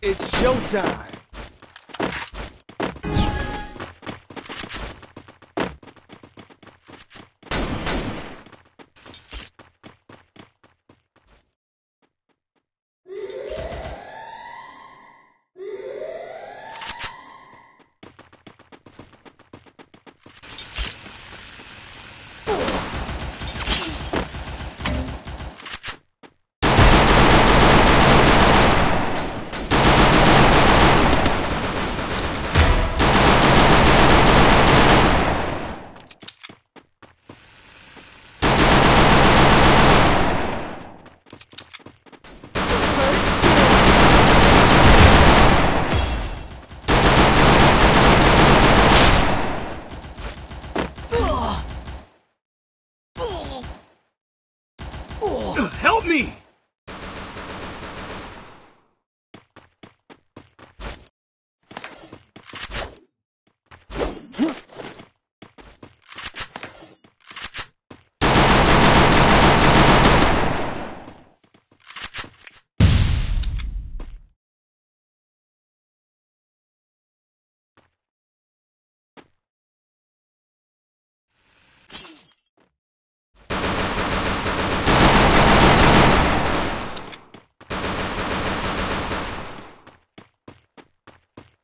It's showtime. Me!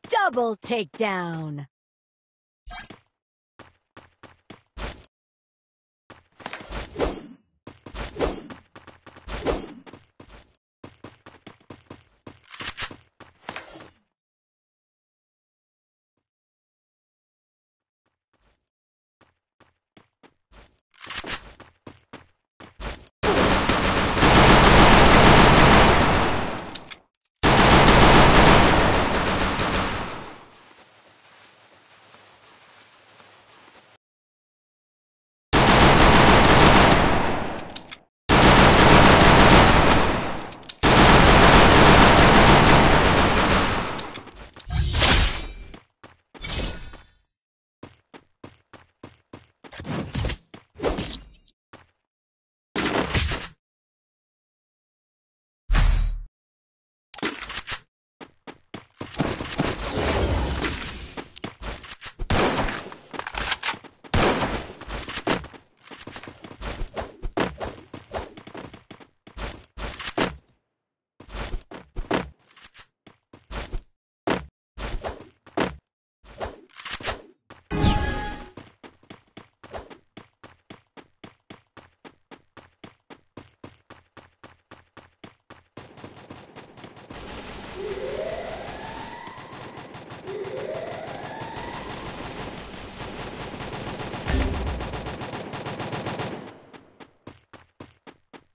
Double takedown.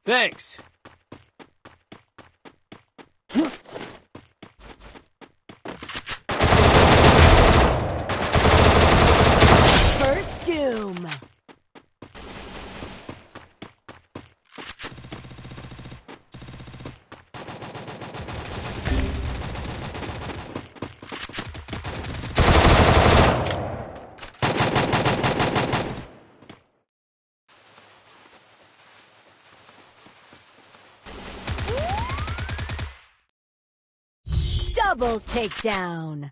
Thanks. Double takedown.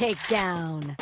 Takedown.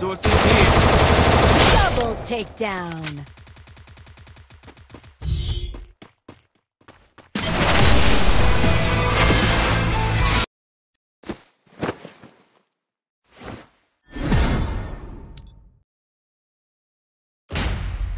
Resources here. Double takedown.